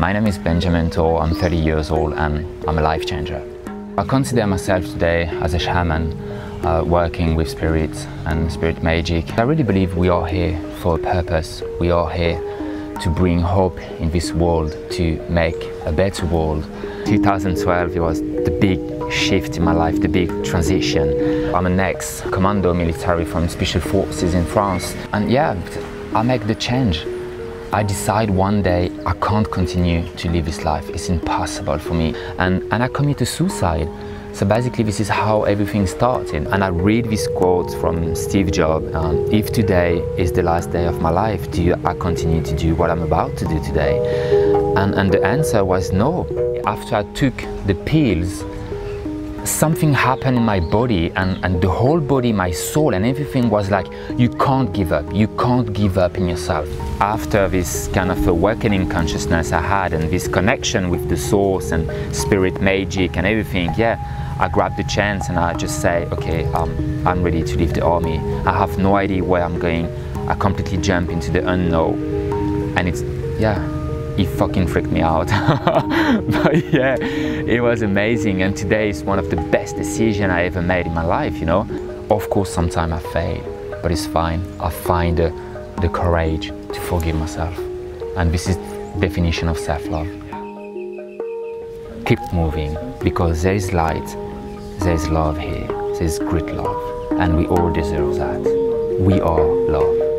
My name is Benjamin Torre, I'm 30 years old and I'm a life changer. I consider myself today as a shaman uh, working with spirits and spirit magic. I really believe we are here for a purpose. We are here to bring hope in this world, to make a better world. 2012 it was the big shift in my life, the big transition. I'm an ex-commando military from Special Forces in France and yeah, I make the change. I decide one day I can't continue to live this life. It's impossible for me. And, and I commit to suicide. So basically this is how everything started. And I read this quote from Steve Jobs, um, if today is the last day of my life, do I continue to do what I'm about to do today? And, and the answer was no. After I took the pills, something happened in my body and, and the whole body, my soul and everything was like, you can't give up, you can't give up in yourself. After this kind of awakening consciousness I had and this connection with the source and spirit magic and everything, yeah, I grabbed the chance and I just say, okay, um, I'm ready to leave the army. I have no idea where I'm going. I completely jump into the unknown and it's, yeah, it fucking freaked me out. but yeah, it was amazing and today is one of the best decisions I ever made in my life, you know. Of course, sometimes I fail, but it's fine. I find the, the courage to forgive myself. And this is definition of self-love. Keep moving because there is light, there is love here, there is great love, and we all deserve that. We are love.